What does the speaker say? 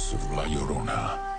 curse of La Llorona.